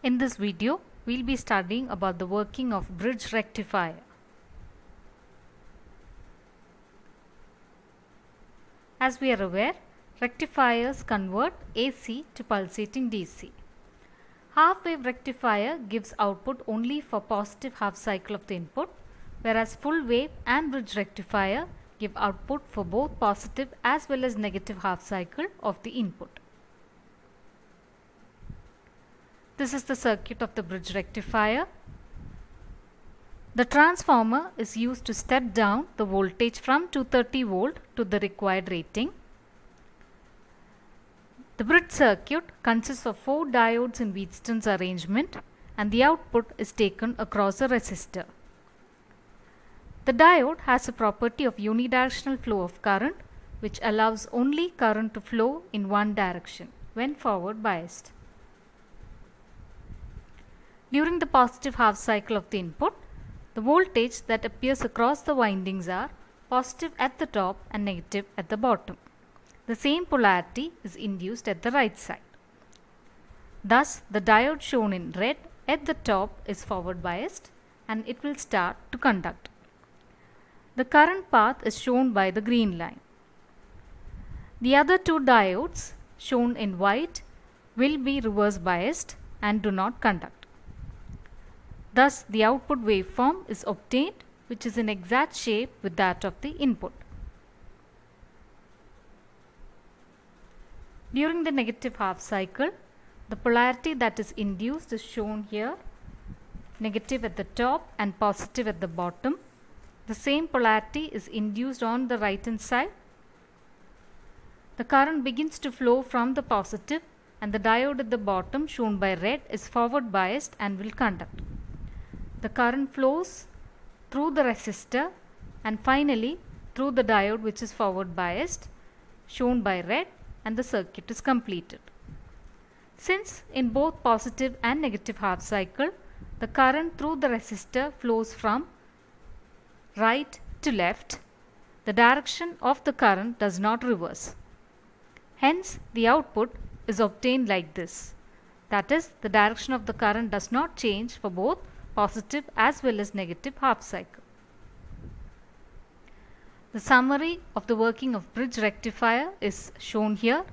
In this video, we'll be studying about the working of bridge rectifier. As we are aware, rectifiers convert AC to pulsating DC. Half wave rectifier gives output only for positive half cycle of the input, whereas full wave and bridge rectifier give output for both positive as well as negative half cycle of the input. This is the circuit of the bridge rectifier. The transformer is used to step down the voltage from 230 volt to the required rating. The bridge circuit consists of four diodes in Wheatstone's arrangement and the output is taken across a resistor. The diode has a property of unidirectional flow of current which allows only current to flow in one direction when forward biased. During the positive half cycle of the input, the voltage that appears across the windings are positive at the top and negative at the bottom. The same polarity is induced at the right side. Thus, the diode shown in red at the top is forward biased and it will start to conduct. The current path is shown by the green line. The other two diodes shown in white will be reverse biased and do not conduct. Thus, the output waveform is obtained which is in exact shape with that of the input. During the negative half cycle, the polarity that is induced is shown here, negative at the top and positive at the bottom. The same polarity is induced on the right hand side. The current begins to flow from the positive and the diode at the bottom shown by red is forward biased and will conduct. The current flows through the resistor and finally through the diode which is forward biased shown by red and the circuit is completed. Since in both positive and negative half cycle the current through the resistor flows from right to left, the direction of the current does not reverse. Hence the output is obtained like this. That is the direction of the current does not change for both positive as well as negative half cycle. The summary of the working of bridge rectifier is shown here.